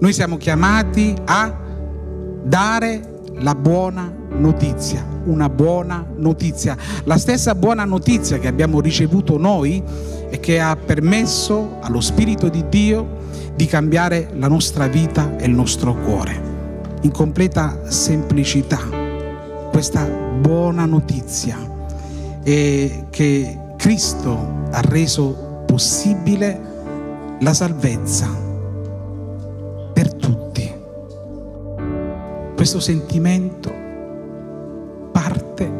Noi siamo chiamati a dare la buona notizia, una buona notizia, la stessa buona notizia che abbiamo ricevuto noi e che ha permesso allo Spirito di Dio di cambiare la nostra vita e il nostro cuore. In completa semplicità, questa buona notizia è che Cristo ha reso possibile la salvezza Questo sentimento parte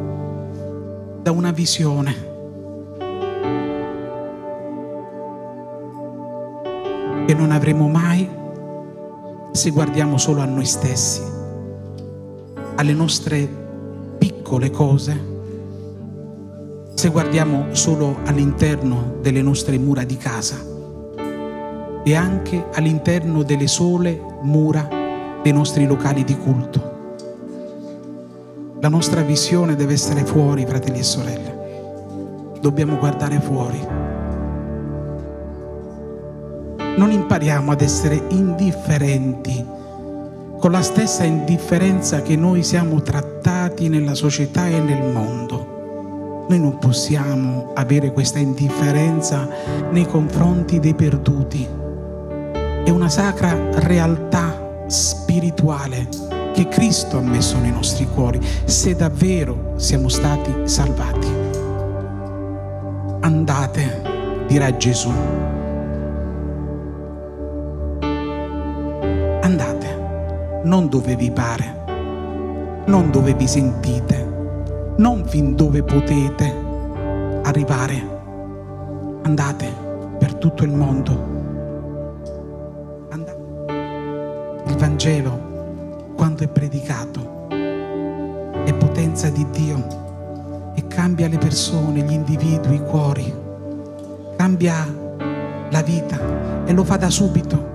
da una visione. Che non avremo mai se guardiamo solo a noi stessi, alle nostre piccole cose, se guardiamo solo all'interno delle nostre mura di casa e anche all'interno delle sole mura dei nostri locali di culto. La nostra visione deve essere fuori, fratelli e sorelle. Dobbiamo guardare fuori non impariamo ad essere indifferenti con la stessa indifferenza che noi siamo trattati nella società e nel mondo. Noi non possiamo avere questa indifferenza nei confronti dei perduti. È una sacra realtà spirituale che Cristo ha messo nei nostri cuori se davvero siamo stati salvati. Andate, dirà Gesù andate, non dove vi pare, non dove vi sentite, non fin dove potete arrivare. Andate per tutto il mondo. Vangelo, quando è predicato, è potenza di Dio e cambia le persone, gli individui, i cuori, cambia la vita e lo fa da subito